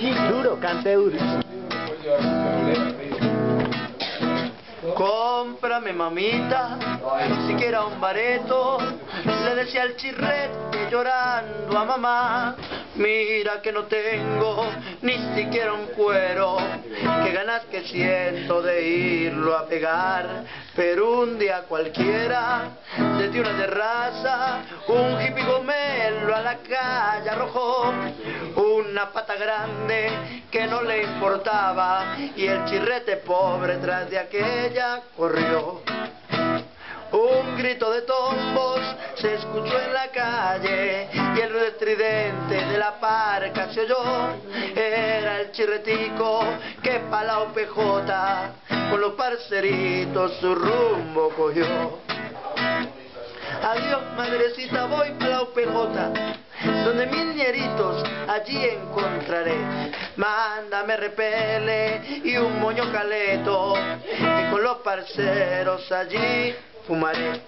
Duro canteur. Cómprame mamita, siquiera un bareto, le decía el chirrete llorando a mamá. Mira que no tengo ni siquiera un cuero, que ganas que siento de irlo a pegar. Pero un día cualquiera, desde una terraza, un hippie gomelo a la calle arrojó una pata grande que no le importaba y el chirrete pobre tras de aquella corrió. Un grito de tombos se escuchó en la calle y el estridente de la parca se oyó. Era el chirretico que pa' la OPJ con los parceritos su rumbo cogió. Adiós madrecita, voy para la OPJ, donde mis ñeritos allí encontraré. Mándame repele y un moño caleto, y con los parceros allí fumaré.